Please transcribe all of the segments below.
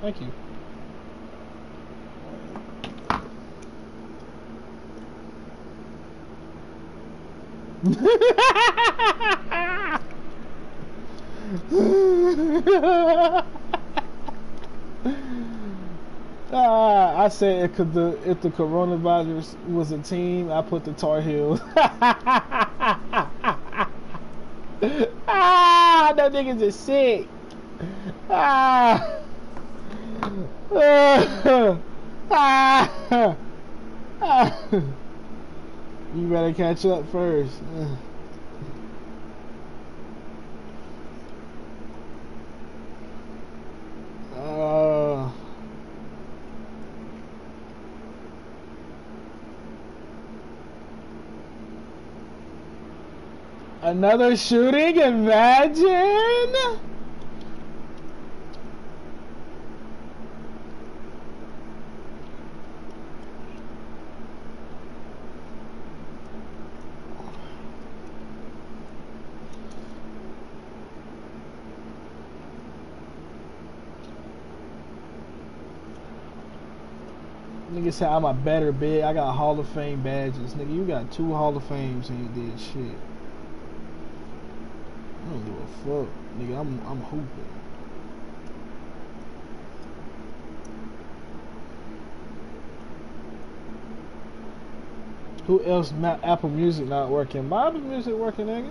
Thank you. Ah, I said if the if the coronavirus was a team, I put the Tar Heels. ah, that niggas is sick. Ah. You better catch up first. Uh, another shooting, imagine? I'm a better bid. I got Hall of Fame badges. Nigga, you got two Hall of Fames and you did shit. I don't give a fuck. Nigga, I'm I'm hooping. Who else? Apple Music not working. My Apple Music working, nigga.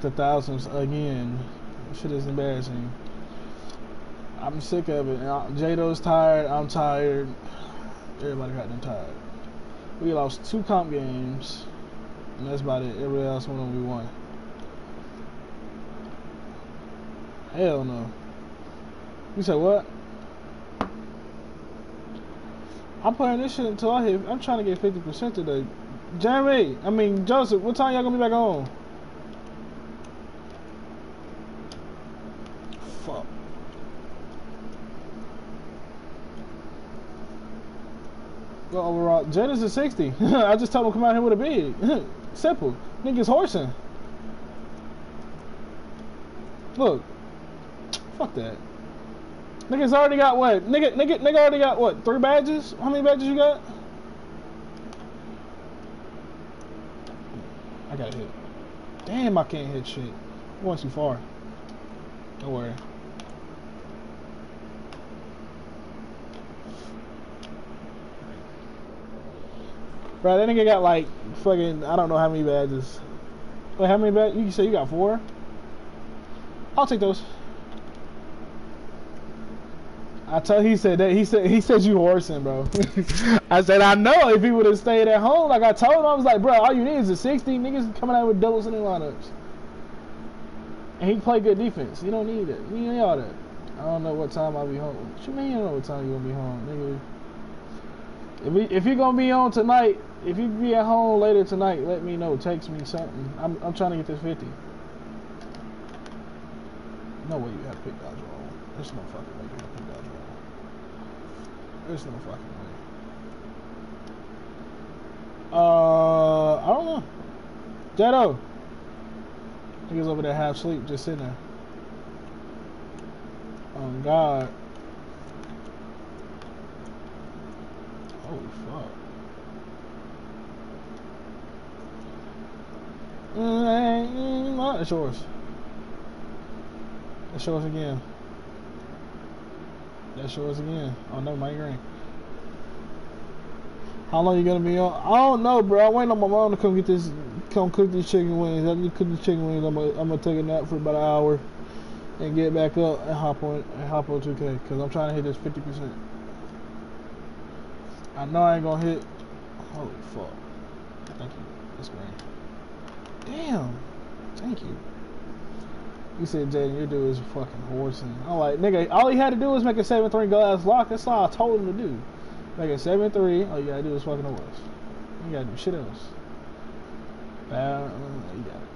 The thousands again. Shit is embarrassing. I'm sick of it. Jado's tired. I'm tired. Everybody got them tired. We lost two comp games, and that's about it. Everybody else won we won. Hell no. You said what? I'm playing this shit until I hit. I'm trying to get 50% today. Jeremy, I mean Joseph, what time y'all gonna be back home? Fuck. Well, overall, Jada's a 60. I just told him come out here with a big. Simple. Niggas horsing. Look. Fuck that. Niggas already got what? Nigga, nigga, nigga already got what? Three badges? How many badges you got? I got hit. Damn, I can't hit shit. I went too far. Don't worry. Bro, that nigga got like fucking I don't know how many badges. Wait, how many badges? You say you got four? I'll take those. I told he said that he said he said you horsing, bro. I said I know if he would have stayed at home, like I told him, I was like, bro, all you need is a 60 niggas coming out with doubles in the lineups. And he play good defense. You don't need it. You need all that. I don't know what time I'll be home. What you mean you don't know what time you gonna be home, nigga? If we, if you're gonna be on tonight, if you be at home later tonight, let me know. Text me something. I'm I'm trying to get this 50. No way you have to pick dodge roll. There's no fucking way you have to pick dodge roll. There's no fucking way. Uh, I don't know. Jetto. Niggas over there half asleep, just sitting there. Oh God. Holy fuck. Mm, it's yours. It's yours again. That's yours again. Oh no, my ring. How long you gonna be on? I don't know, bro. I'm waiting on my mom to come get this, come cook these chicken wings. After you cook the chicken wings, I'm gonna, I'm gonna take a nap for about an hour and get back up and hop on and hop on 2K because I'm trying to hit this 50%. I know I ain't gonna hit. Holy fuck! Thank you. That's great. Damn. Thank you. You said, Jaden, your dude is fucking horsing. I'm like, nigga, all he had to do was make a 7-3 glass lock. That's all I told him to do. Make a 7-3. All you gotta do is fucking horse. You gotta do shit else. Bad. You got it.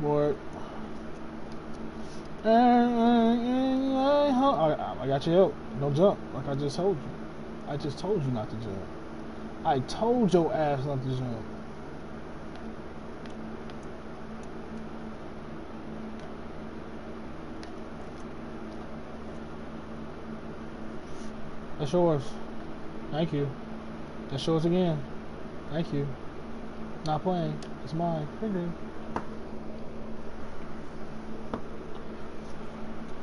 Board. Uh, I got your help. Don't jump, like I just told you. I just told you not to jump. I told your ass not to jump. That's yours. Thank you. That's yours again. Thank you. Not playing. It's mine.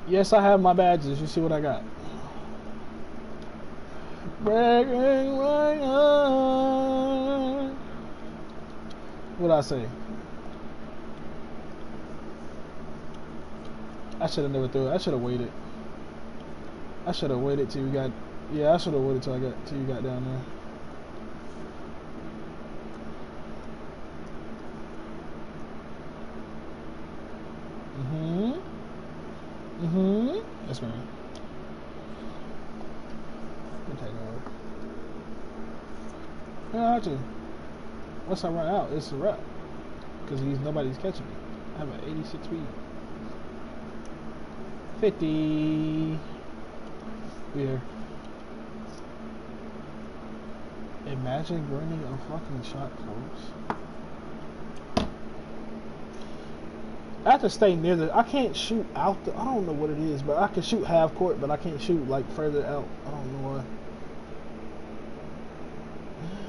Yes, I have my badges. You see what I got. Breaking What I say? I should have never threw it. I should have waited. I should have waited till you got yeah, I should have waited till I got till you got down there. Mm-hmm. Mm-hmm. Yes, ma'am. Okay, no. Yeah, I to. Once I run out, it's a wrap. Because he's nobody's catching me. I have an 86 speed. 50. Here. Imagine running a fucking shot close. I have to stay near the. I can't shoot out the. I don't know what it is, but I can shoot half court, but I can't shoot like further out. I don't know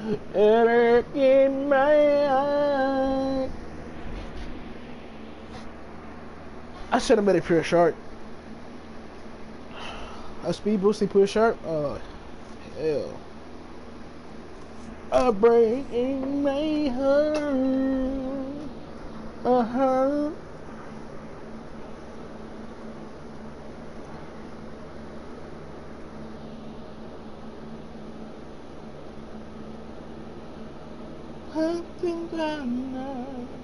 why. Eric in my eye. I should have made a pure shark. A speed boosting pure shark? Oh, uh, hell a break in my heart. Uh huh. I think I know.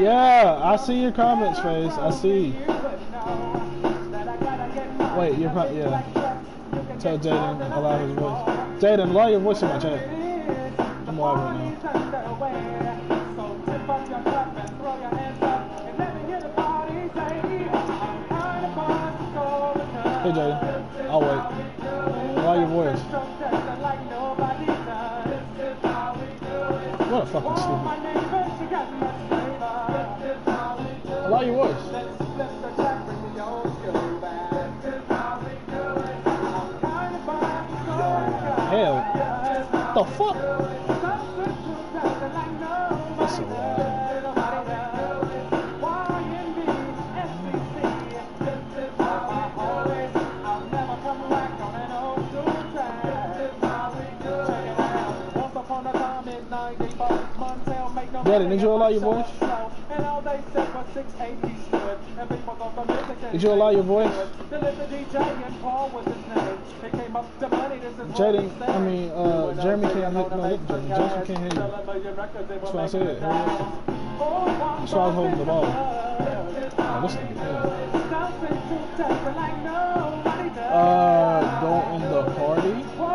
Yeah, I see your comments, face. I see. Wait, you're pro- yeah. Tell Jaden allow his voice. Jaden, allow your voice in my chat. I'm live right now. Hey Jaden, I'll wait. Allow your voice. What a fucking stupid. Your voice. Hell. The fuck? That's loud. Daddy, did you allow your voice? Did you allow your voice? Jaden, I mean, uh, Jeremy can't hear, no, look, Jeremy, Justin can't hear you. That's why I said. That's why I was holding the ball. Oh, this nigga, yeah. Uh, don't end the party. Bro,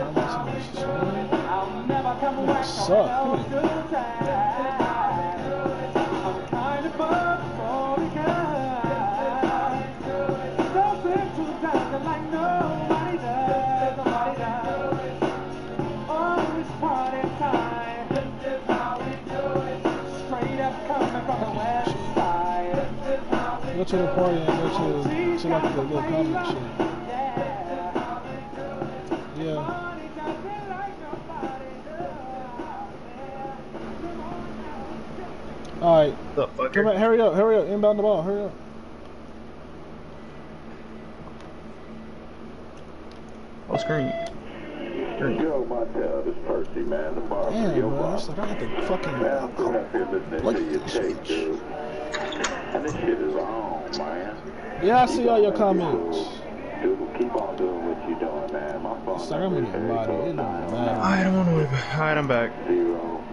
can I make some shit? I'll never suck. Go to the party and go to, to like the little comment shit. Yeah. Yeah. Party jumping like nobody does. Alright. The Come fucker. back, hurry up, hurry up, inbound the ball, hurry up. Oh, screen. Joe Montel, this Percy, man, the bar for Damn, bro, bar. it's like I had to Man, I'm fucking. sitting up here listening Like to your this tape, bitch. dude. And this shit is on, man. Yeah, I see all your comments. Dude, keep on doing what you're doing, man. My phone It's like I'm number getting is bodied. It don't matter. Alright, I'm on the way back. Alright, I'm back. zero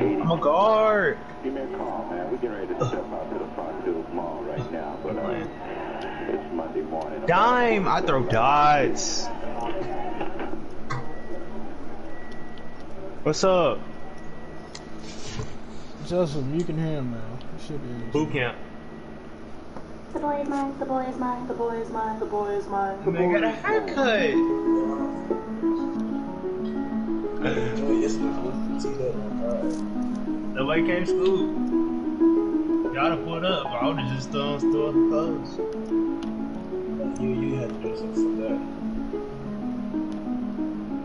eighty. I'm a guard. Give me a call, man. We're getting ready to step out to the Fox Mall right now, but uh, it's Monday morning. Dime. I throw dots. What's up? Justin, you can hear him now. Shit is. Boot camp. The boy is mine, the boy is mine, the boy is mine, the boy is mine, the Man, boy got a is mine. haircut. Nobody came to school. Y'all done put up. I would have just um, still up the clothes. You, you had to do something for that.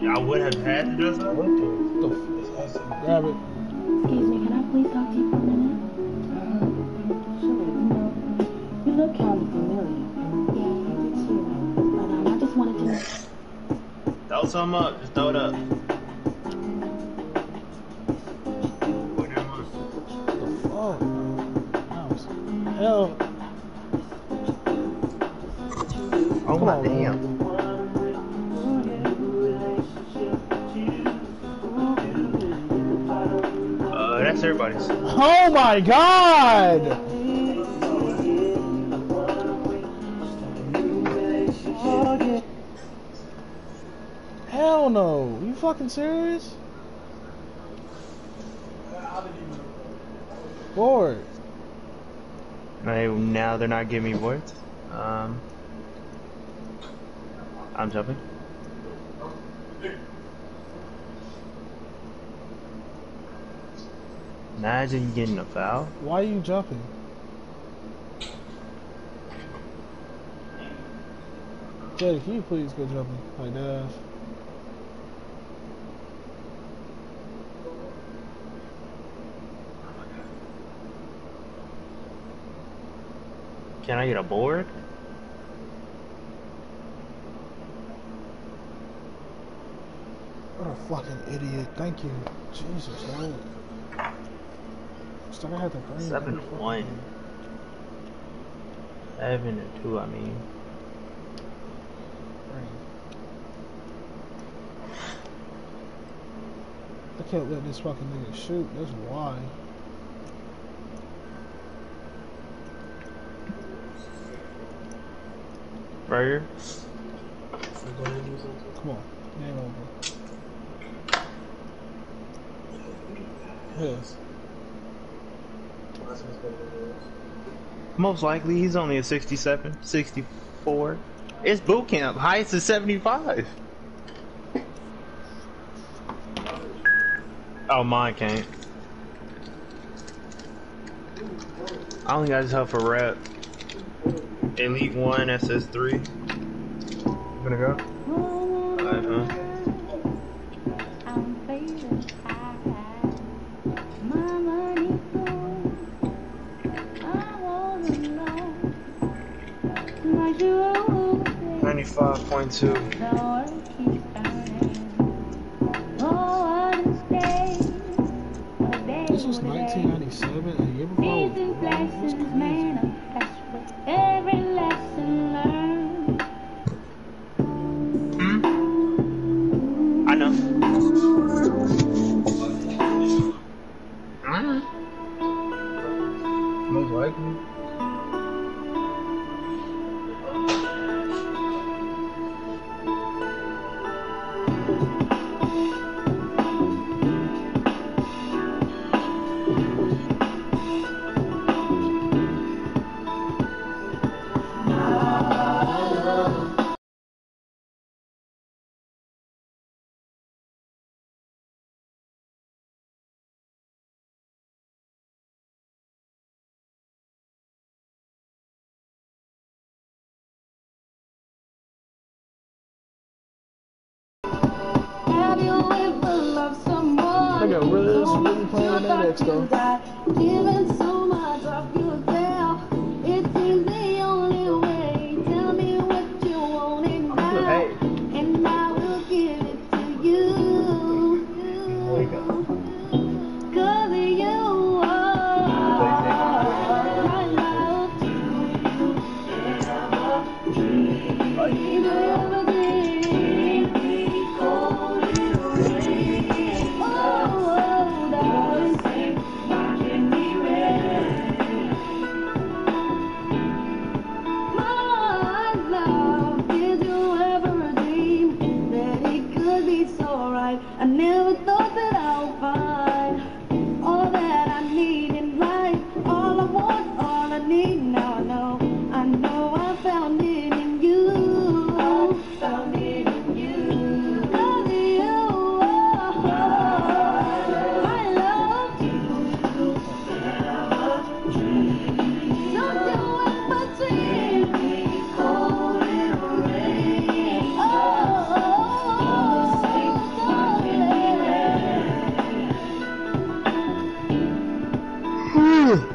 Y'all would have had to dress up. What the? The It's awesome. f- grab it. Excuse me, can I please talk to you look kind of familiar. Yeah, you do too. But um, I just wanted to. Throw something up. Just throw it up. Whatever. The fuck? Hell, Oh my damn. Uh, that's everybody's. oh my god! Hell no. You fucking serious? Bored. They, now they're not giving me voice. Um, I'm jumping. Imagine getting a foul. Why are you jumping? Jay, can you please go jumping? Like that. Can I get a board? What a fucking idiot. Thank you. Jesus, Lord. Still I had the brain. Seven to one. Seven to two, I mean. I can't let this fucking nigga shoot. That's why. Burger? Come on. Game over. Yes. Most likely, he's only a 67, 64. It's boot camp. Highest is 75. Oh, mine can't. I only got his help for rep. Elite 1, SS3. Gonna go? Alright, huh? I'm feeling high. Thought though. Darling.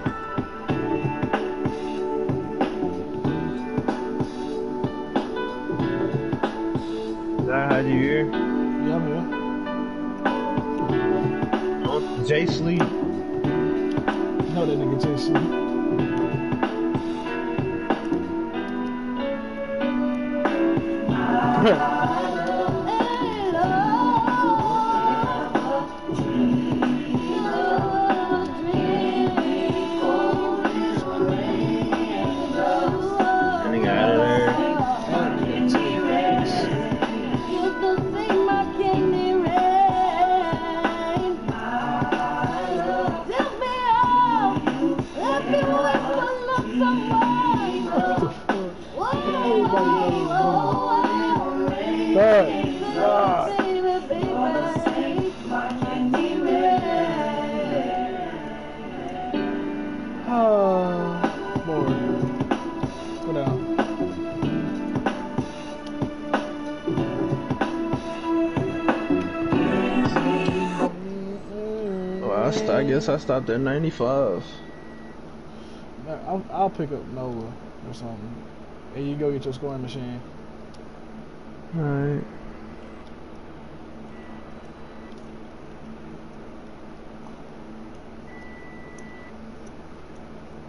Stopped at 95. I'll, I'll pick up Nola or something. And you go get your scoring machine. Alright.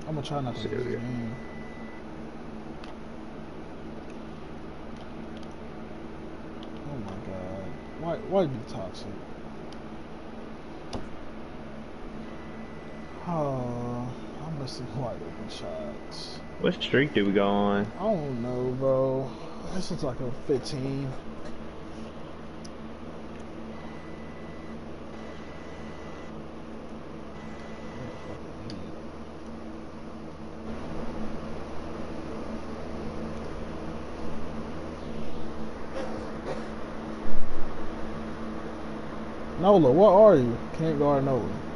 I'm gonna try not to lose this Serious. game. Oh my god. Why why be toxic? Oh, I'm missing wide open shots. What streak did we go on? I don't know, bro. This is like a 15. Nola, what are you? Can't guard Nola.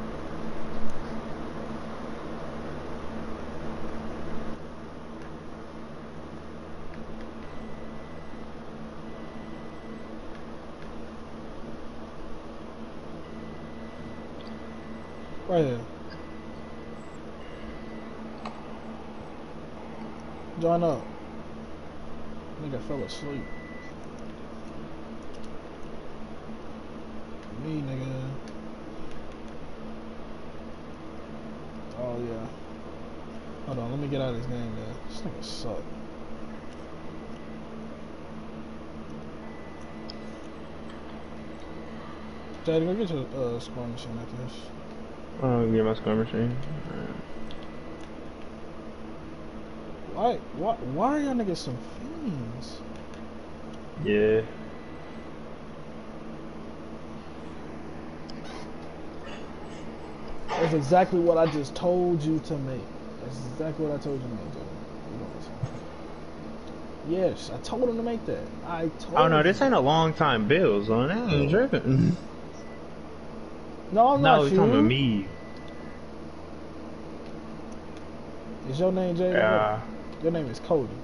Right here. Join up. Nigga fell asleep. Me, nigga. Oh, yeah. Hold on, let me get out of this game, man. This nigga suck. Daddy, go get your uh, score machine after this. Oh, get my score machine. Why, why, why are y'all niggas some fiends? Yeah. That's exactly what I just told you to make. That's exactly what I told you to make, Joe. You don't listen. Yes, I told him to make that. I told Oh no, this ain't a long time bills on that. ain't tripping. No, I'm No, not you. talking about me. Is your name Jay? Yeah. Your name is Cody.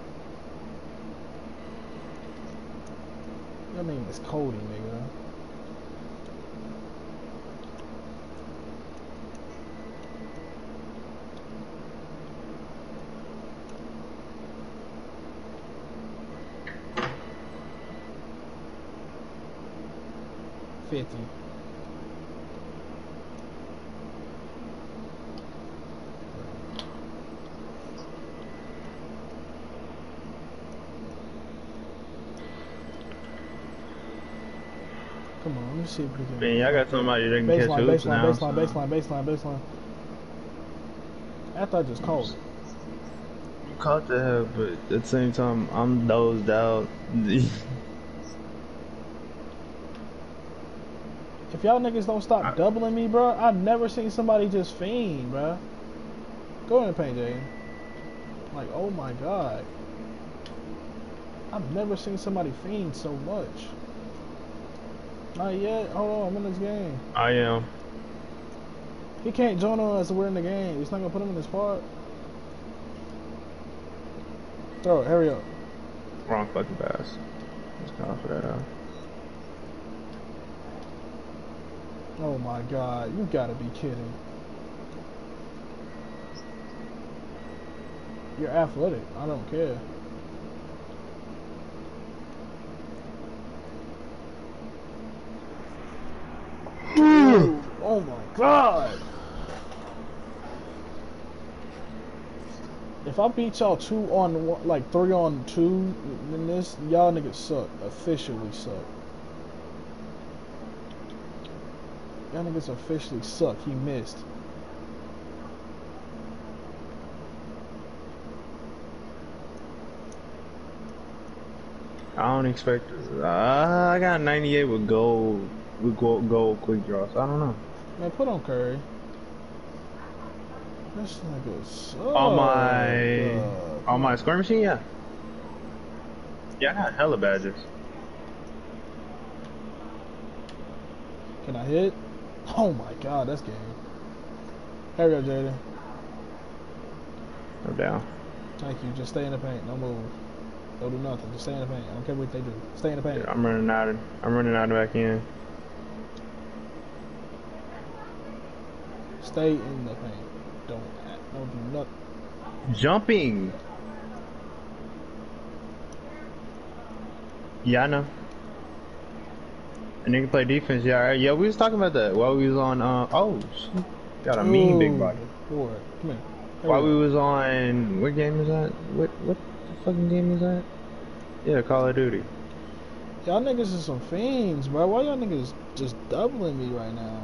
Your name is Cody, nigga. Fifty. Come on, let me see if we can. Man, y'all got somebody that can catch Baseline, hoops baseline, now. baseline, so- baseline, baseline, baseline. After I just called it. You caught that, but at the same time, I'm dozed out. If y'all niggas don't stop I- doubling me, bro, I've never seen somebody just fiend, bro. Go in the paint, Jaden. Like, oh my god. I've never seen somebody fiend so much. Not yet. Hold on, I'm in this game. I am. He can't join us we're in the game. He's not gonna put him in this part. It, hurry up. Wrong fucking pass. Let's call for that out. Oh my god, you gotta be kidding. You're athletic. I don't care. oh my god. If I beat y'all two on one, like three on two in this, y'all niggas suck. Officially suck. Y'all niggas officially suck. He missed. I don't expect. Uh, I got 98 with gold, with gold, gold quick draw. So I don't know. Man, put on Curry. This nigga suck. On my, Uh, on my score machine, yeah. Yeah, I got hella badges. Can I hit? Oh my god, that's game. Hurry up, Jaden. I'm down. Thank you. Just stay in the paint. Don't move. Don't do nothing. Just stay in the paint. I don't care what they do. Stay in the paint. I'm running out. Of, I'm running out of back in. Stay in the paint. Don't act- don't do nothing. Jumping. Yeah, I know. And they can play defense. Yeah, alright. yeah. We was talking about that while we was on. Uh, oh, shit. got a mean big body. Boy, come here. Hurry While we was on, what game is that? What what the fucking game is that? Yeah, Call of Duty. Y'all niggas is some fiends, bro. Why y'all niggas just doubling me right now?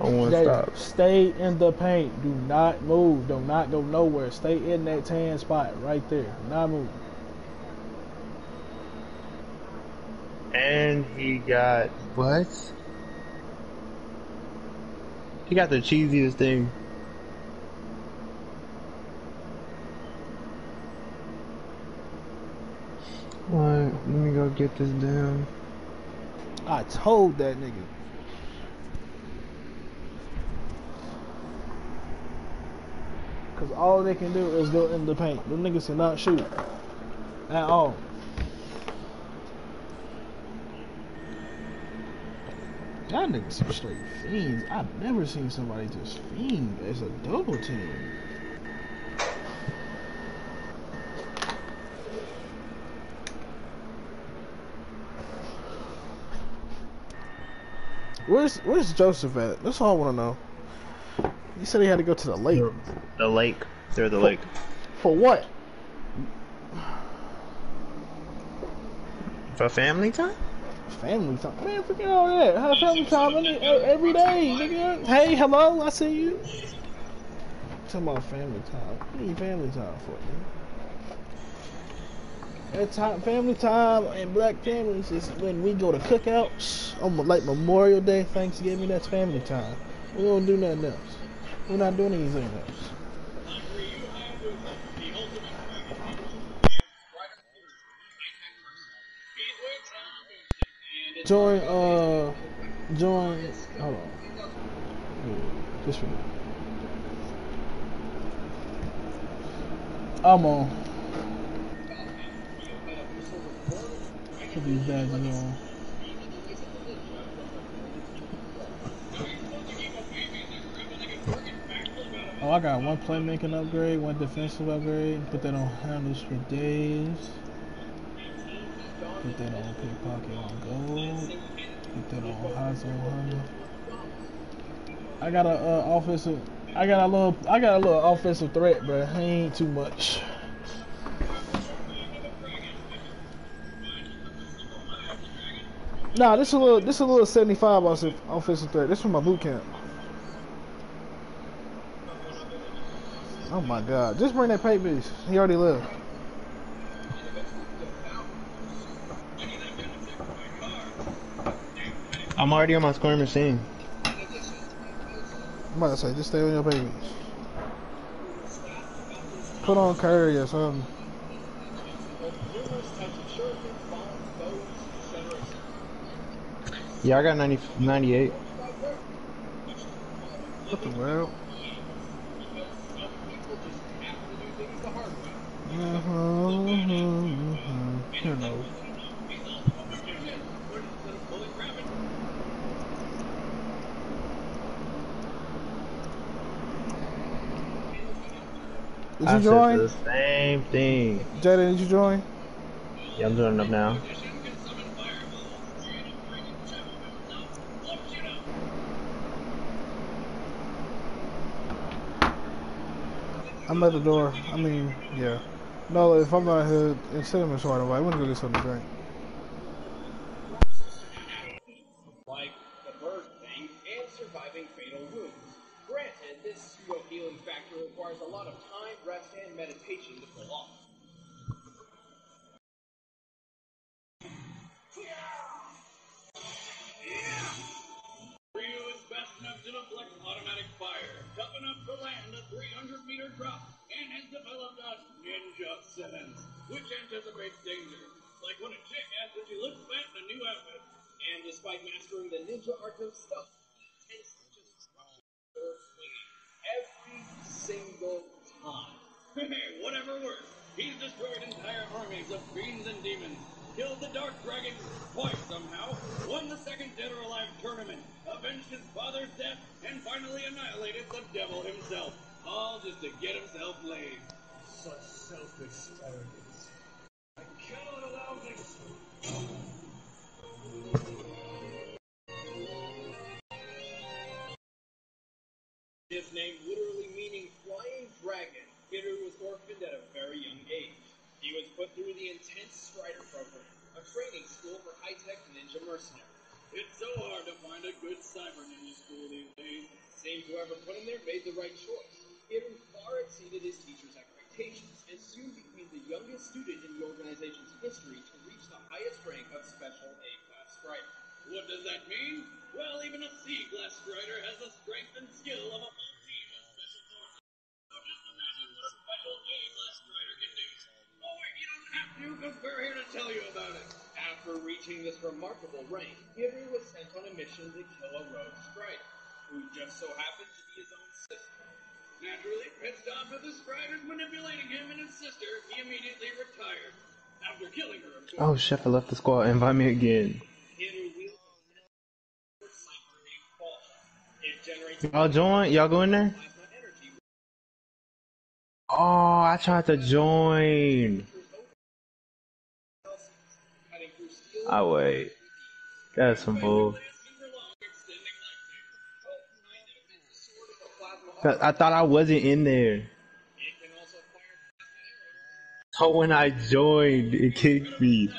I want to Stay, stop. stay in the paint. Do not move. Do not go nowhere. Stay in that tan spot right there. Do not move. And he got what? He got the cheesiest thing. Alright, let me go get this down. I told that nigga. Cause all they can do is go in the paint. Them niggas cannot shoot. At all. Y'all niggas some straight fiends. I've never seen somebody just fiend as a double team. Where's Where's Joseph at? That's all I want to know. He said he had to go to the lake. The lake. They're the lake. For what? For family time? Family time. Man, forget all that. Have family time every day, nigga. Hey, hello, I see you. Talking about family time. What do you need family time for? Time, family time and black families is when we go to cookouts on like Memorial Day, Thanksgiving. That's family time. We don't do nothing else. We're not doing anything else. Join, uh, join, hold on. This one. I'm on. Badges on. Oh, I got one playmaking upgrade, one defensive upgrade. Put that on handles for days. Put that on pickpocket on gold. Put that on on hunter. I got a uh, offensive. I got a little. I got a little offensive threat, but he ain't too much. Nah, this a little. This a little seventy-five offensive offensive threat. This from my boot camp. Oh my god! Just bring that paint piece. He already left. I'm already on my scoring machine. I'm about to say, just stay on your babies. Put on Curry or something. Yeah, I got 90, 98. What the world? You know. Did I you said join? the same thing. Jaden, did you join? Yeah, I'm joining up now. I'm at the door. I mean, yeah. No, if I'm not here, instead of Miss White, I want to go get something to drink. Oh chef, I left the squad. Invite me again. Y'all join? Y'all go in there? Oh, I tried to join. I wait. That's some bull. I thought I wasn't in there. So when I joined, it kicked me.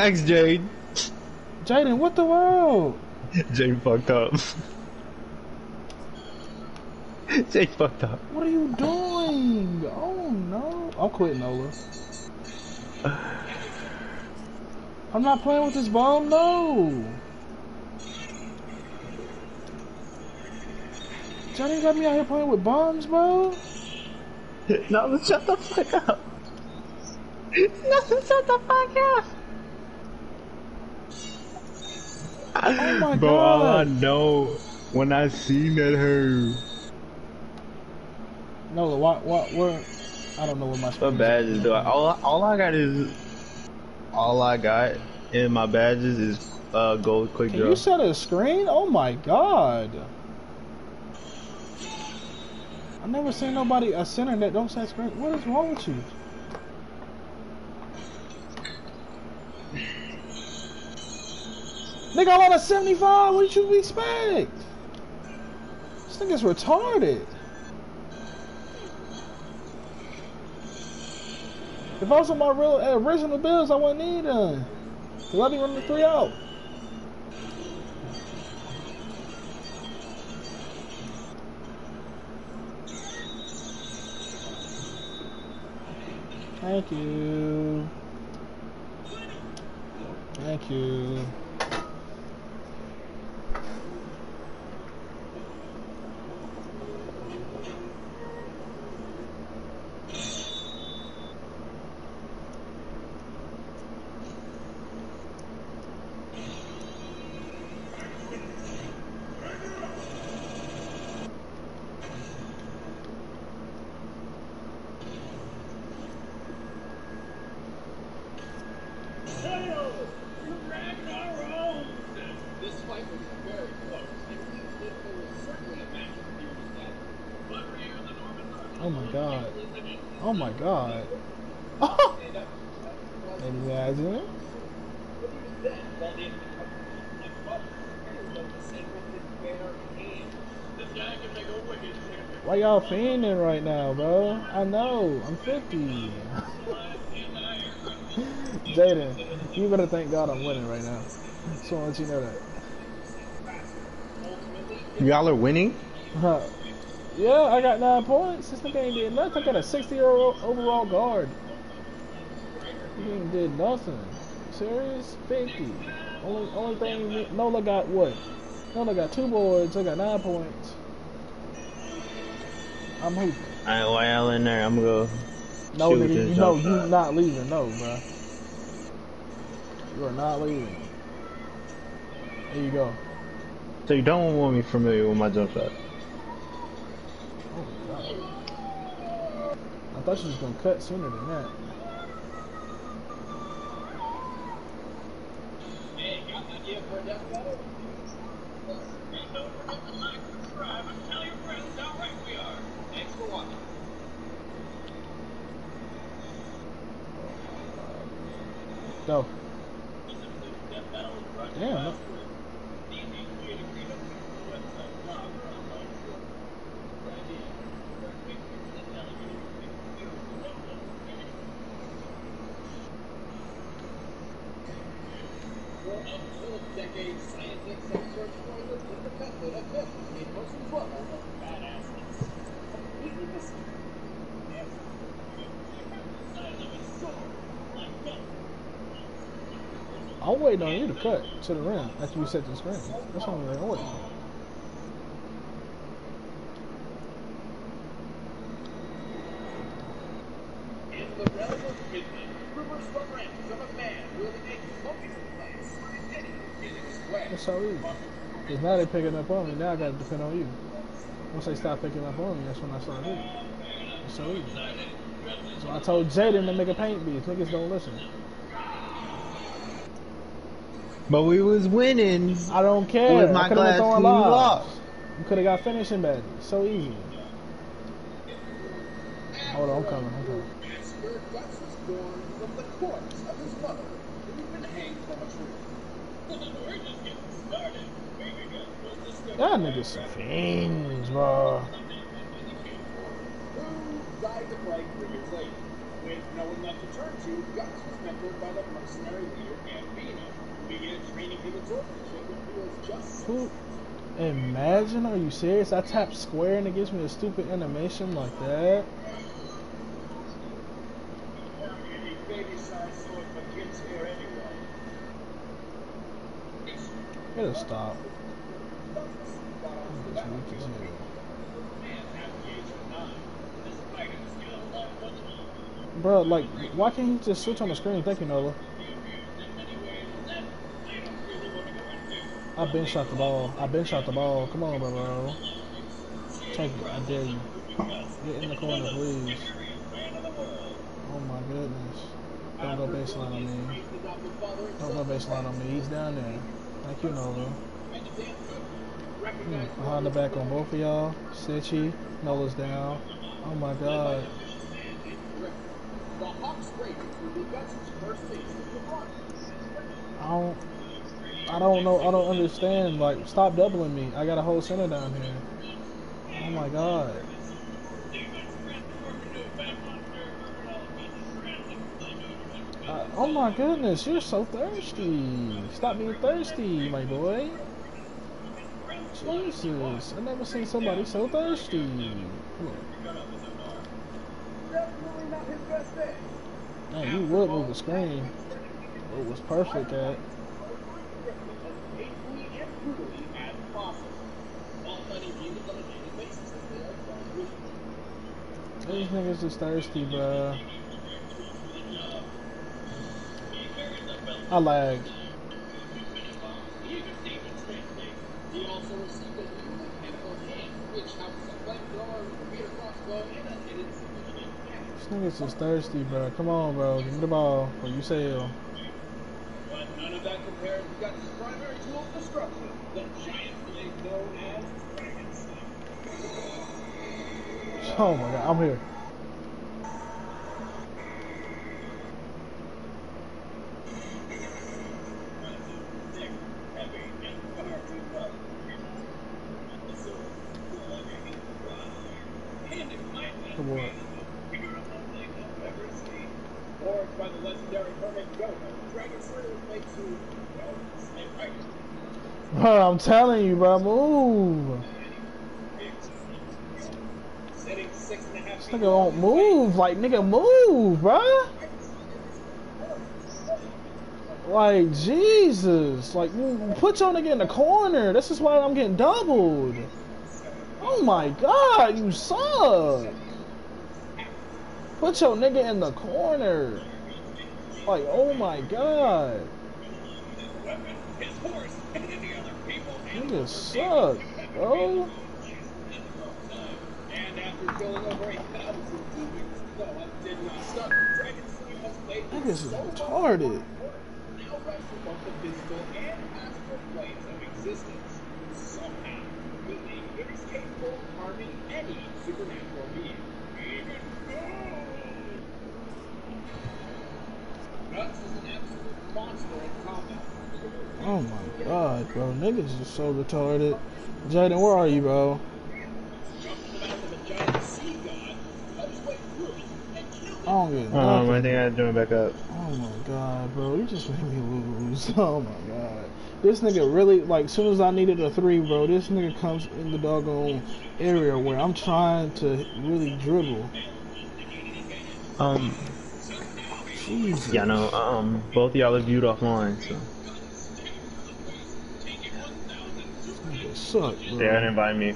Relax, Jade. Jaden, what the world? Jade fucked up. Jade fucked up. What are you doing? Oh no. I'll quit Nola. I'm not playing with this bomb, no. Johnny got me out here playing with bombs, bro. no, shut the fuck up. Nothing, shut the fuck up. oh my Bro, god. all I know when I seen that her. No, what, what, where? I don't know what my. What badges are. do I? All, all I got is, all I got in my badges is uh gold quick Can. You set a screen? Oh my god. I never seen nobody a center that don't set screen. What is wrong with you? They got on a 75. What did you expect? This nigga's retarded. If I was on my real uh, original bills, I wouldn't need them. Let me run running the three out. Thank you. Thank you. Fiending right now, bro? I know. I'm 50. Jaden, you better thank God I'm winning right now. Just want to let you know that. Y'all are winning? Huh. Yeah, I got nine points. This nigga ain't did nothing. I got a 60 year old overall guard. He ain't did nothing. Serious? 50. Only, only thing, Nola got what? Nola got two boards. I got nine points. I'm hooping. Alright, while y'all in there, I'm gonna go. No, nigga, you know you not leaving. No, bro. You are not leaving. There you go. So you don't want me familiar with my jump shot? Oh god. I thought you was gonna cut sooner than that. Hey, got an idea for a death battle? And don't forget to like, subscribe, and tell your friends how right we are. Thanks for watching. Go. Death battle is brought to you Damn. by no- Easy Creative Freedom, website blog, online store. Idea. Pictures and television. For up to decades, scientists have searched for a legitimate method of measuring a person's level of badassness. Completely missing. Yes. The size of a sword, like that. I'm waiting on you to the rim after you set the screen. That's what I'm waiting on. In the realm of midnight, rumors run rampant of a man wielding a smoking device hidden in his square. It's so easy. Because now they're picking up on me. Now I gotta depend on you. Once they stop picking up on me, that's when I start hitting. It's so easy. So I told Jaden to make a paint beast. Niggas don't listen. But we was winning. I don't care. With my I could have glass been throwing you lost. You could have got finishing badges. So easy. Hold on, I'm coming. I'm coming. Asper Guts was born from the corpse of his mother, who been hanged from a tree. We're just getting started. Baby Guts was discovered Y'all niggas some fiends, bro. died to plague three years later. With no one left to turn to, Guts was mentored by the mercenary leader Gambino, who? Imagine, are you serious? I tap square and it gives me a stupid animation like that. It'll stop. Bro, like, why can't you just switch on the screen? Thank you, Nola. I been shot the ball. I been shot the ball. Come on, bro. Take it. I dare you. Get in the corner, please. Oh my goodness. Don't go baseline on me. Don't go baseline on me. He's down there. Thank you, Nola. Hmm, Behind the back on both of y'all. Sitchy. Nola's down. Oh my god. I don't. I don't know. I don't understand. Like, stop doubling me. I got a whole center down here. Oh my god. Uh, oh my goodness, you're so thirsty. Stop being thirsty, my boy. Jesus, I never seen somebody so thirsty. Man, you would move the screen. It was perfect at. Painfully and brutally as possible. While fighting demons on a daily basis as they are found with These niggas is thirsty, bro. I lagged. These niggas is thirsty, bruh. Come on, bro. Give me the ball or you sail. But none of that compares to Guts' primary tool of destruction, the giant blade known as Oh my god, I'm here. Come on. I'm telling you, bro, move. Sitting six and a half This feet nigga won't move. Like, nigga, move, bruh. Like, Jesus. Like, put your nigga in the corner. This is why I'm getting doubled. Oh my god, you suck. Put your nigga in the corner. Like, oh my god. Nigga suck, bro. And after killing over thousand demons, Noah did not stop. Dragon Slayer has made Niggas is retarded. Oh my god, bro. Niggas is so retarded. Jaden, where are you, bro? Jumped to the mouth of a giant sea god, cut his way through it, and killed it. I don't Um, I think I had to join back up. Oh my god, bro, you just made me lose. Oh my god. This nigga really, like, as soon as I needed a three, bro, this nigga comes in the doggone area where I'm trying to really dribble. Um, Jesus. yeah, no, um, both of y'all are viewed offline, so. Nigga suck, bro. They didn't invite me.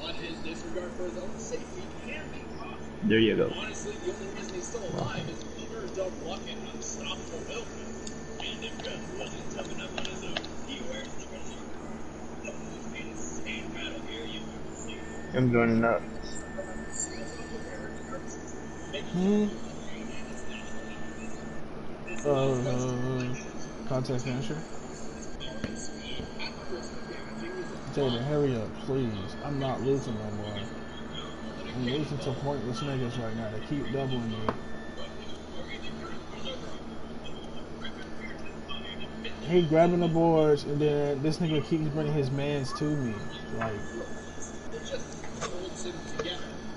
But his disregard for his own safety can be costly. There you go. Honestly, the only reason he's still alive is Peter's dumb luck and unstoppable willpower. And if Guts wasn't tough enough on his own, he wears the reserve. The most insane battle here you've ever seen. I'm joining up. Hmm? Uh, contact finisher. Jaden, hurry up, please. I'm not losing no more. I'm losing to pointless niggas right now. They keep doubling me. He grabbing the boards, and then this nigga keeps bringing his mans to me. Like,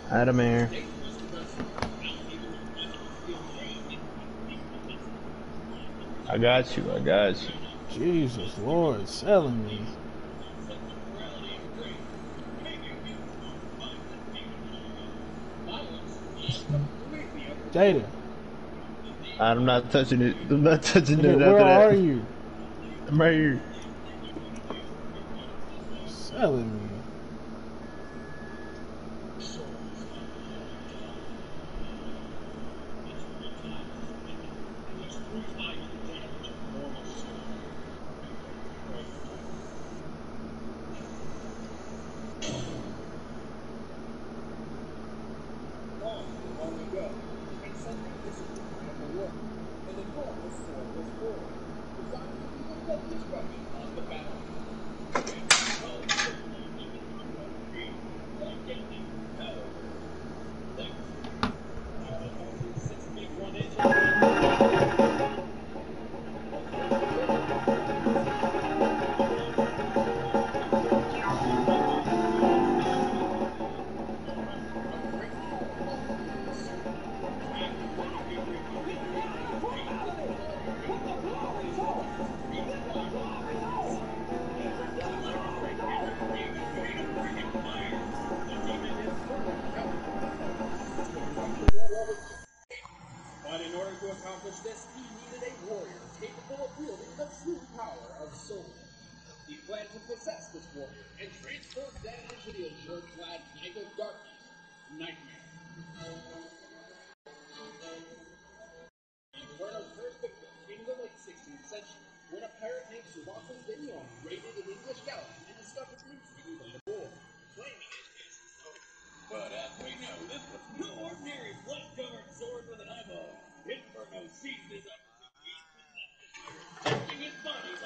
Adam Air. I got you, I got you. Jesus Lord, selling me. Jaden, I'm not touching it. I'm not touching it nigga, after where that. are you? I'm right here. Selling me. Capable wielding the true power of soul. He planned to possess this warrior and transform that into the azure-clad Knight of Darkness, Nightmare.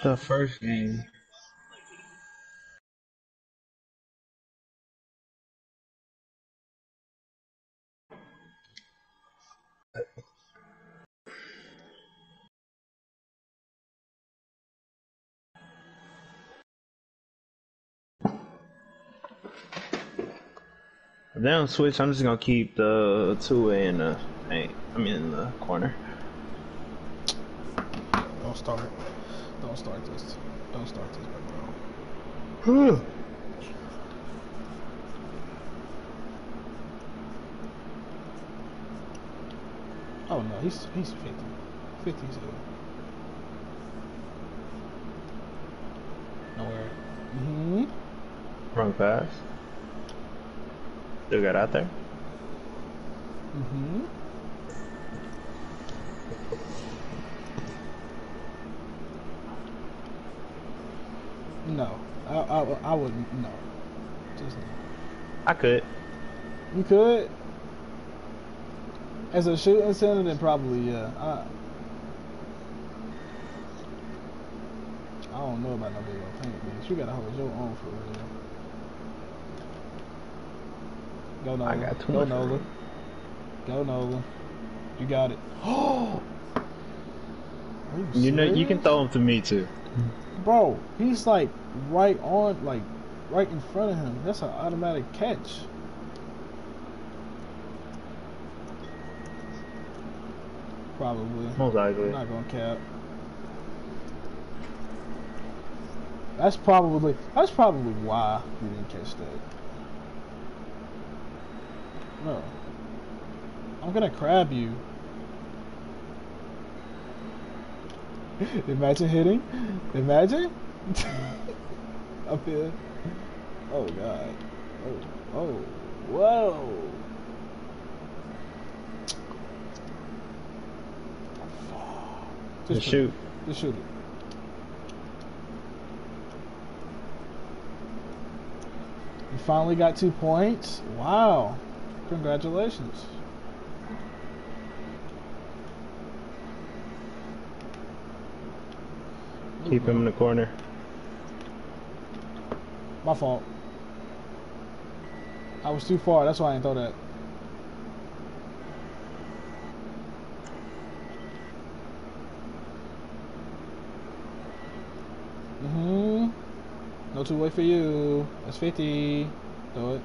The first game. Don't switch, I'm just gonna keep the two way in the. I mean in the corner. Don't start. Don't start this. Don't start this, bro. Oh no, he's he's 50. 50 so. Nowhere. Mm-hmm. Wrong pass. Still got out there. Mm-hmm. No. I, I, I wouldn't, no. Just no. I could. You could. As a shooting center, then probably, yeah. I, I don't know about no big old paint, bitch. You gotta hold your own for real. Go Nola. I got too Go much Nola. Go Nola. You got it. Oh! You, You know, you can throw them to me too. Bro, he's like right on, like right in front of him. That's an automatic catch. Probably. Most likely. I'm not gonna cap. That's probably that's probably why we didn't catch that. No. I'm gonna crab you. Imagine hitting. Imagine. Up here. Oh god. Oh. Oh. Whoa. Just put- shoot. Just shoot it. You finally got two points. Wow. Congratulations. Keep him in the corner. My fault. I was too far. That's why I didn't throw that. Mm-hmm. No two way for you. That's 50. Do it.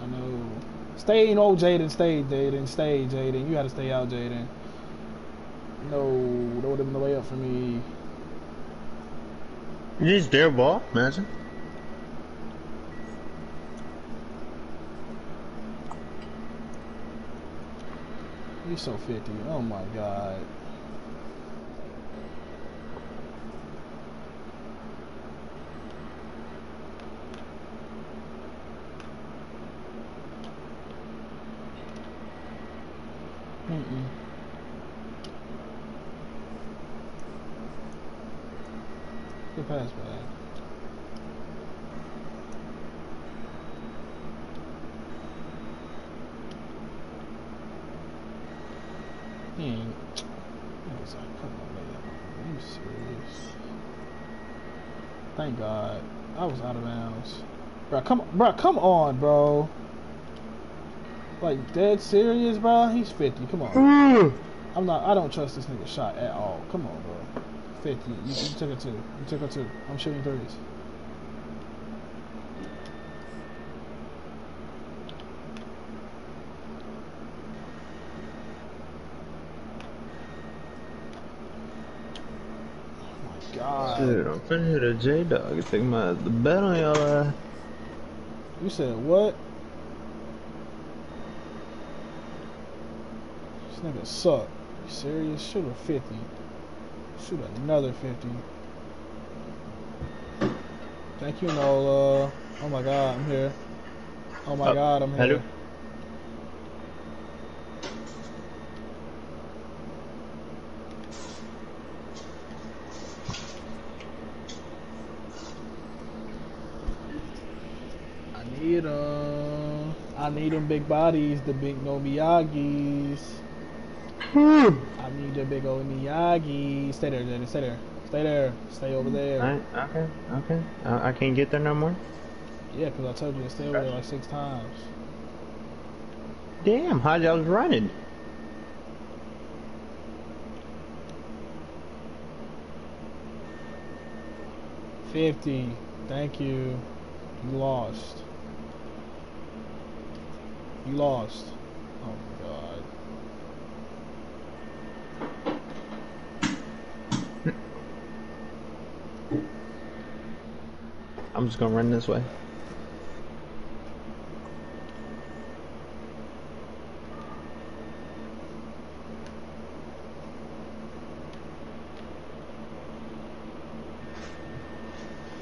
I know. Stay, no, Jaden. Stay, Jaden. Stay, Jaden. You gotta stay out, Jaden. No, that would have been the way up for me. You just dare ball, imagine. He's so 50. Oh my god. Mm-mm. Good pass, man. He ain't. Niggas like, come on, man. Are you serious? Thank God. I was out of bounds. Bro, come bro, come on, bro. Like dead serious, bro? He's 50. Come on. Mm. I'm not I don't trust this nigga shot at all. Come on, bro. 50. You, you took a two. You took a two. I'm shooting threes. Oh my god. Dude, I'm finna hit a J Dog. You think my the bet on y'all ass. You said what? This nigga suck. You serious? Shoot a 50. Shoot another 50. Thank you, Nola. Oh my god, I'm here. Oh my Oh, god, I'm here. I need them. I need them big bodies, the big no Miyagis. I need the big old Miyagi. Stay there, Jaden. Stay there. Stay there. Stay over there. Alright, okay, okay. Uh, I can't get there no more. Yeah, because I told you to stay over there like six times. Damn, how y'all was running? Fifty. Thank you. You lost. You lost. Oh my god. I'm just gonna run this way.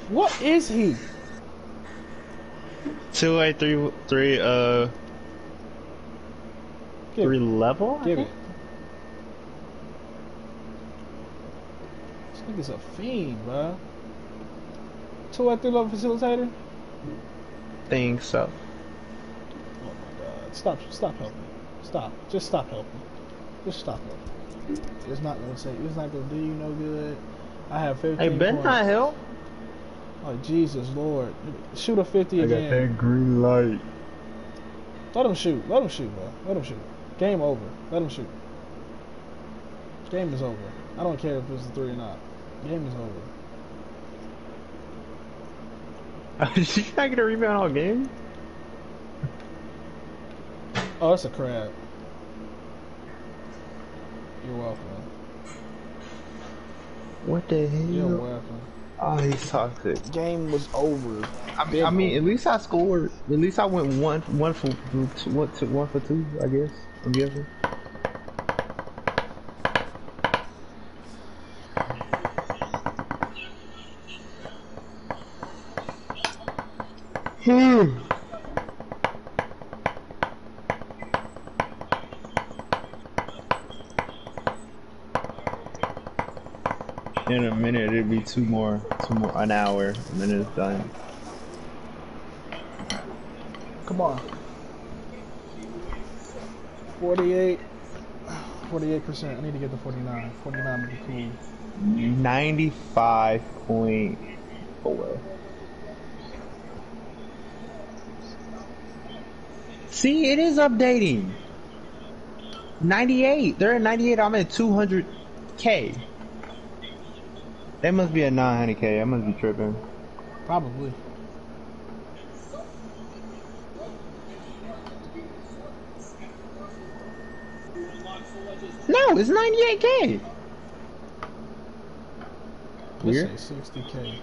What is he? Two eight three three uh Give three it. level? Give it. This nigga's a fiend, bruh. Two or three level facilitator? Think so. Oh my god. Stop stop helping. Stop. Just stop helping. Just stop helping. It's not gonna say it's not gonna do you no good. I have 15 Hey, Ben points. not help. Oh Jesus Lord. Shoot a 50 again. Got that green light. Let him shoot. Let him shoot, bro. Let him shoot. Game over. Let him shoot. Game is over. I don't care if it's a three or not. Game is over. Did you not get a rebound all game? Oh, that's a crab. You're welcome. What the hell? You're welcome. Oh, he's toxic. Game was over. I mean, I mean, at least I scored. At least I went one, one for two, what, two, one for two. I guess. I'm guessing. Hmm. In a minute, it'll be two more, two more, an hour, and then it's done. Come on. 48. 48%. I need to get to 49. 49 would be cool. Ninety-five point four. See, it is updating. Ninety-eight. They're at ninety-eight. I'm at two hundred k. That must be at nine hundred k. I must be tripping. Probably. No, it's ninety-eight k. Weird. Let's say 60k.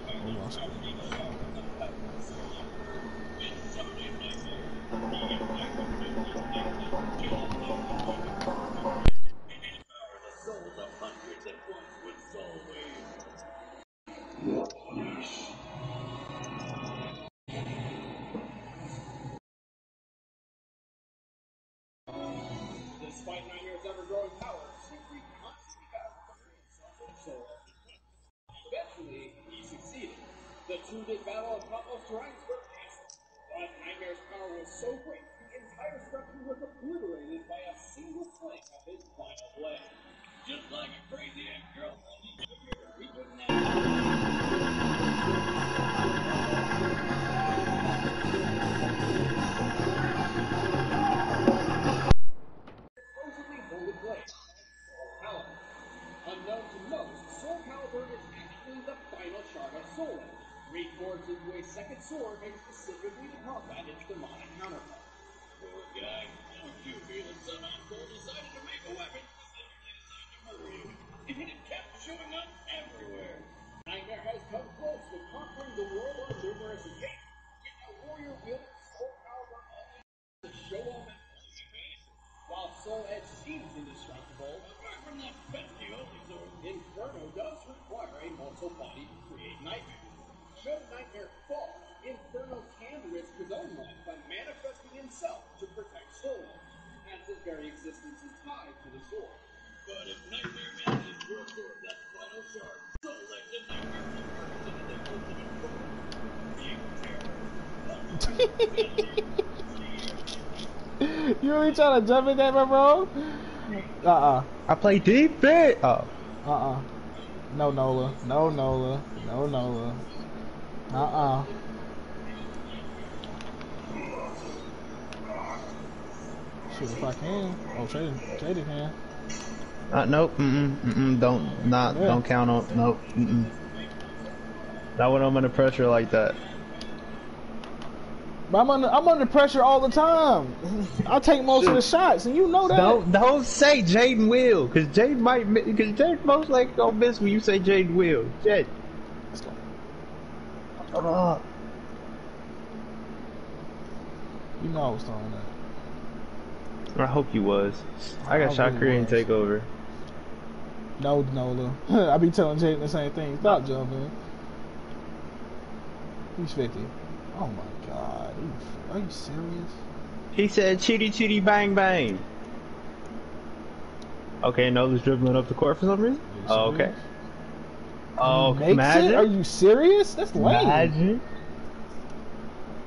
You really trying to jump in that, my bro? Uh-uh. I play defense. Oh, Uh-uh. No Nola. No Nola. No Nola. Uh-uh. Shit, if I can. Oh, Trader, Trader can. Uh, nope. Mm-mm. Mm-mm. Don't. Not. Yeah. Don't count on. Nope. Mm-mm. Not when I'm under pressure like that. But I'm under, I'm under pressure all the time. I take most of the shots, and you know that. Don't don't say Jaden will, cause Jaden might, cause Jaden most likely gonna miss when you say Jaden will. Jaden. Uh, You know I was throwing that. I hope you was. I got I shot Korean takeover. No, Nola. I be telling Jaden the same thing. Stop jumping. He's 50. Oh my god. Are you, are you serious? He said chitty chitty bang bang. Okay, Nola's dribbling up the court for some reason. Oh, okay. Oh, imagine. it? Are you serious? That's lame. Imagine.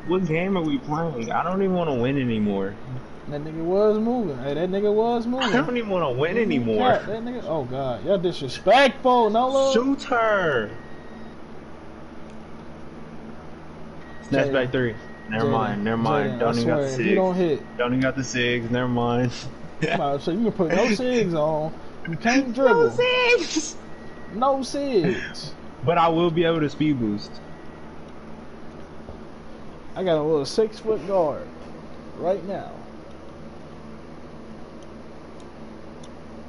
What game are we playing? I don't even want to win anymore. That nigga was moving. Hey, that nigga was moving. I don't even want to win anymore. that nigga, oh god, y'all disrespectful, Nola. Shoot her. Snatch Jaden. back three. Never mind. Never mind. Don't I even got the six. you don't hit, Don't even got the six. Never mind. So you can put no SIGs on. You can't dribble. no six. No SIGs. But I will be able to speed boost. I got a little six foot guard right now.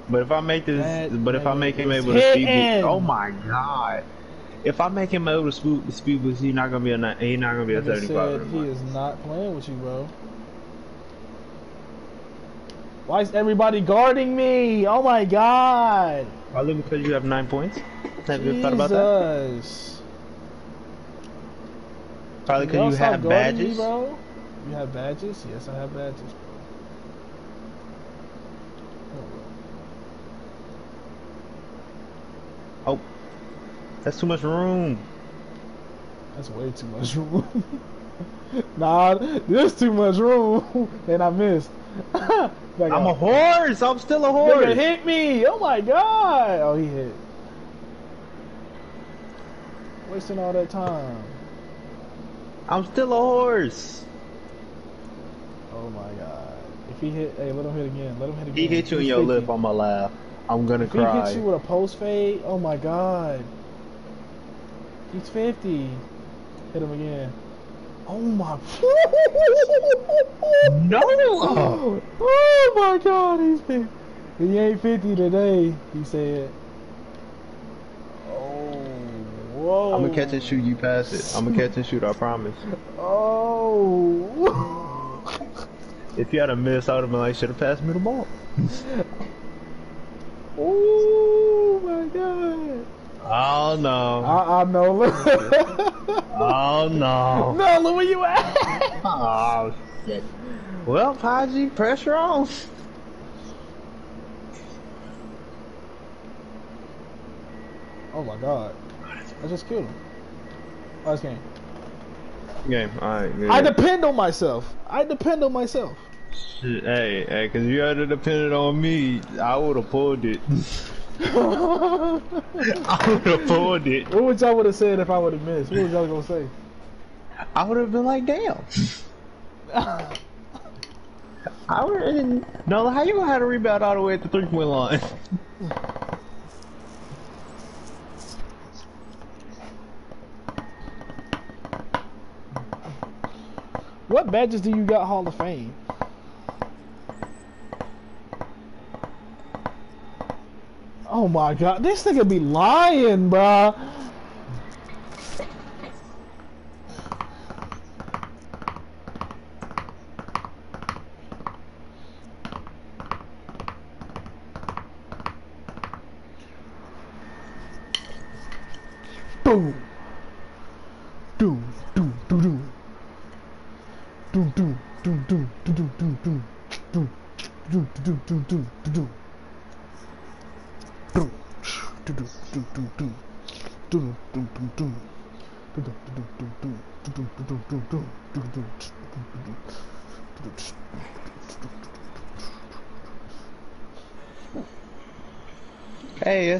But if I make this, That but if I make him able to speed boost, oh my god! If I make him able to speed, speed boost, he's not gonna be a he's not gonna be a Nigga seventy-five. said he is not playing with you, bro. Why is everybody guarding me? Oh my god! Probably because you have nine points. Have you thought about that? Probably because you have guarding me, badges. bro? You have badges? Yes, I have badges. Oh, that's too much room. That's way too much room. nah, there's too much room. and I missed. Back I'm a uh, horse. I'm still a Nigga horse. hit me! Oh my god! Oh, he hit. Wasting all that time. I'm still a horse. Oh my god. If he hit, hey, let him hit again. Let him hit again. He hit you in your 50. lip. I'ma laugh. I'm gonna If he cry. hits you with a post fade, oh my god. He's 50. Hit him again. Oh my. No. Oh my god, he's 50. He ain't 50 today, he said. Oh, whoa. I'm gonna catch and shoot. You pass it. I'm gonna catch and shoot. I promise. Oh. If you had a miss, I would have been like, should have passed me the ball. oh my god. Oh no. I, I know. Oh no. no, look where you at. Oh shit. Well, Paji, pressure on. Oh my god. I just killed him. Last game. Game. Alright, good. I depend on myself. I depend on myself. Shit, Hey, hey, cause you had to depended on me, I would have pulled it. I would have pulled it. What would y'all would have said if I would have missed? What was y'all gonna say? I would have been like, damn. I would have. No, how you gonna have to rebound all the way at the three point line? What badges do you got Hall of Fame? Oh my god, this nigga be lying, bruh. Boom. Doom, doom, doom, doom. Doom, doom, doom, doom, doom, doom, doom, doom, doom, doom, doom, doom, doom,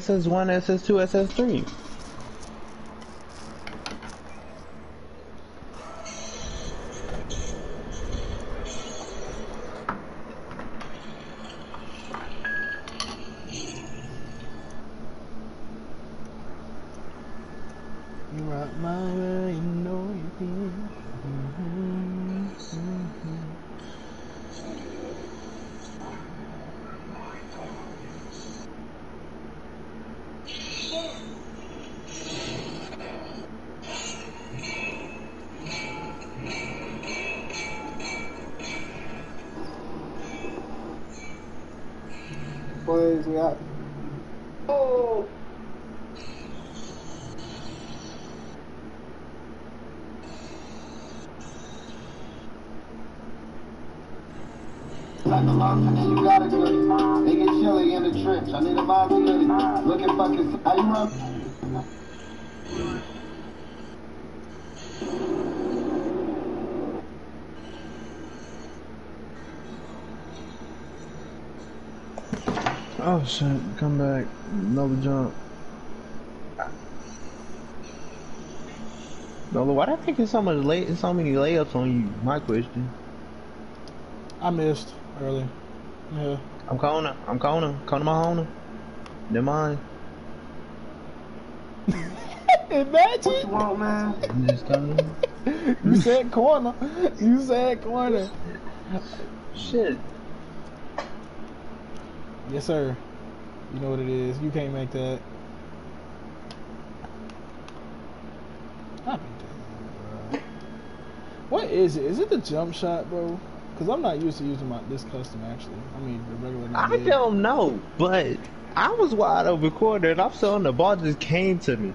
SS1, SS2, SS3. Nola, why did I think it's so much late so many layups on you? My question. I missed early. Yeah. I'm calling her. I'm calling her. Calling my owner. Never mind. Imagine. What you want, man? I'm just coming. You said corner. You said corner. Shit. Yes, sir. You know what it is. You can't make that. I be damn, bro. What is it? Is it the jump shot, bro? Because I'm not used to using my this custom actually. I mean the regular. I 98. don't know, but I was wide open corner and I'm saying the ball just came to me.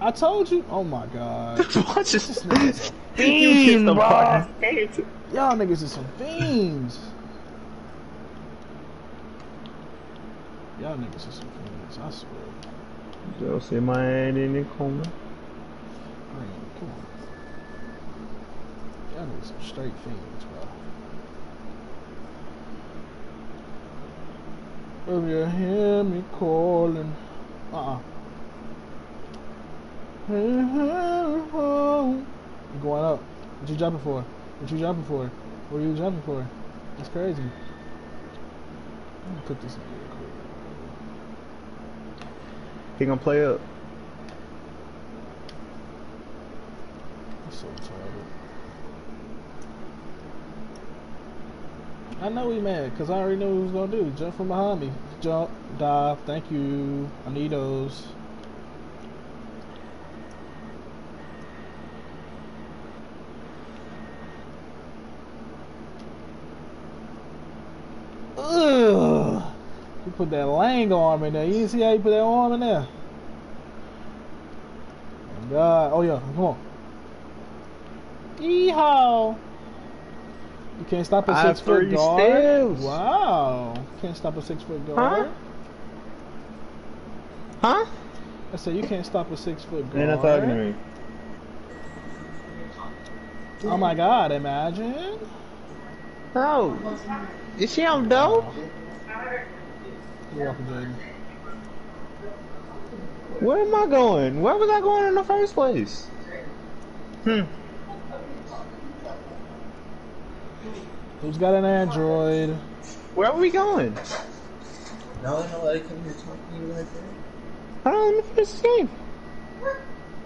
I told you. Oh my god. The ball just This nigga's a you hit fiend, the bro. came to Y'all niggas is some fiends. Y'all niggas is some fiends. I swear. Don't see my hand in the corner. Man, come on. Niggas some straight fiends, bro. If you hear me calling, uh-uh. Going up. What you jumping for? What you jumping for? What are you jumping for? That's crazy. Let me put this in real quick. He gonna play up. I'm so retarded. I know he mad, because I already knew what he was going to do. Jump from behind me. Jump, dive, thank you. I need those. Ugh. You put that Lang arm in there. You see how you put that arm in there? God. Oh, yeah. Come on. Yeehaw! You can't stop a six foot three guard. steals. Wow! Can't stop a six foot guard. Huh? huh? I said you can't stop a six foot guard. They're not talking to me. Oh my God! Imagine. Bro, Is she on dope? You're Jaden. Where am I going? Where was I going in the first place? Hmm. Who's got an Android? Where are we going? Now I know I come here talking to you like that. Hold on, let me finish this game.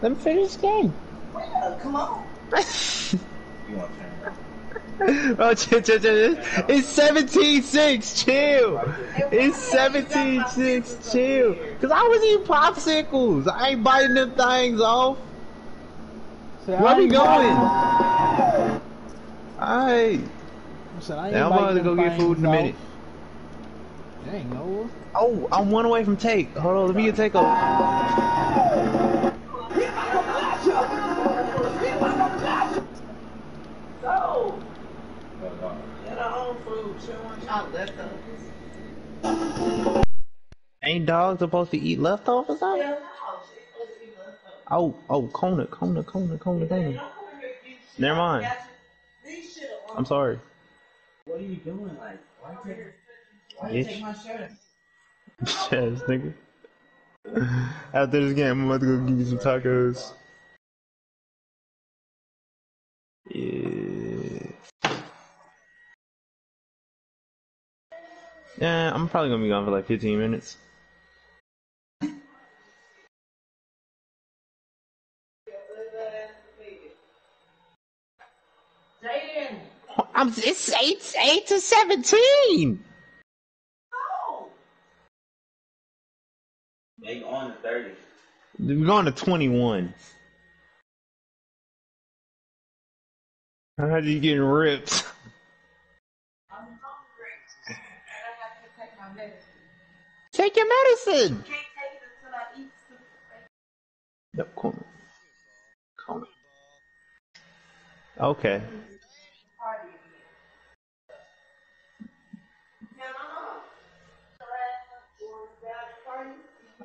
Let me finish this game. Come on. You want to oh, chill, chill, chill. It's 17-6, chill. It's 17-6, chill. Cause I was eating popsicles. I ain't biting them things off. Say, Where I we going? biting- Alright. I said, I ain't Now I'm about to go get food in a minute. Dang, Noah. Oh, I'm one away from take. Hold on, let me get take over. Ain't dogs supposed to eat leftovers out? Oh, oh, Kona, Kona, Kona, Kona, Kona. Never mind. I'm sorry. What are you doing? Like, why take, why you Bitch. take my shirt? Yes, nigga. After this game, I'm about to go give you some tacos. Yeah. Yeah, I'm probably gonna be gone for like 15 minutes. I'm it's eight eight to seventeen. They on to 30. We're going to twenty one. How are you getting ripped? I'm hungry, and I have to take my medicine. Take your medicine. Can't take it until Yep, cool. Cool. Okay.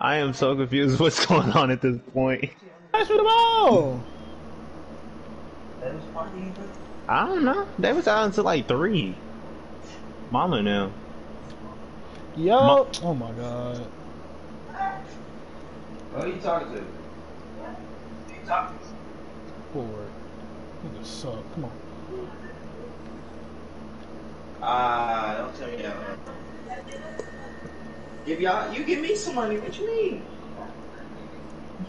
I am so confused what's going on at this point. Pass me the ball. That was partying? I don't know. They was out until like three. Mama now. Yo. Ma- oh my god. Who you talking to? Who you talking to? Forward. Niggas suck. Come on. Ah, don't tell me that. Give y'all, you give me some money. What you mean?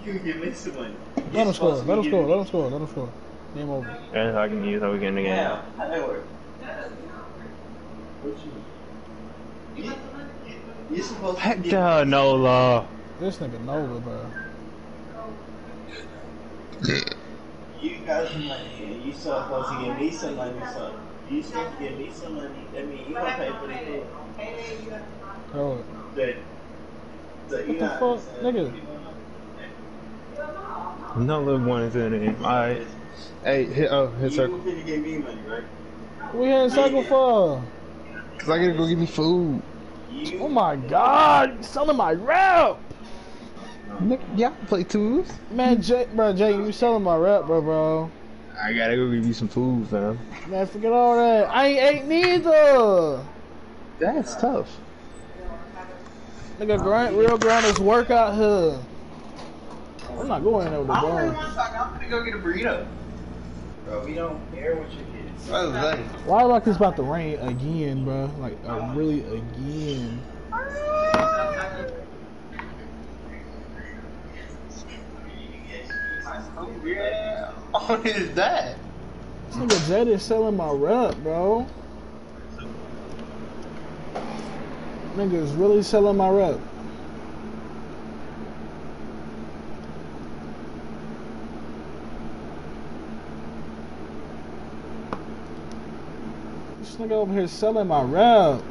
You give me some money. Let him score. Let him score. Let him score. Let him score. Game over. That's how I can use how we get in the game. Yeah, how that work? What you? You, you supposed to get Hector Nola. This nigga Nova, bro. You got some money, and you supposed to give me some money. So you supposed to give me some money. That means you gonna pay for the food. Throw it. That, What the fuck, nigga? Nola one is in the game. Alright. Hey, hit oh hit circle. finna give me money, right? We had circle for. Cause I gotta go get me food. Oh my god. You selling my rep. Nigga, yeah, play twos. Man, Jay, bro, Jay, you selling my rep, bro, bro. I gotta go give you some food, fam. Man, forget all that. I ain't ate neither. That's tough. Nigga, grind, real grinders work out here. I'm not going in there with the I don't really want to talk. I'm gonna go get a burrito. Bro, we don't care what you get. What was that? Why like it's about to rain again, bro? Like, uh, really again. Yeah. What is that? This nigga Jay is selling my rep, bro. Nigga's really selling my rep. This nigga over here selling my rep.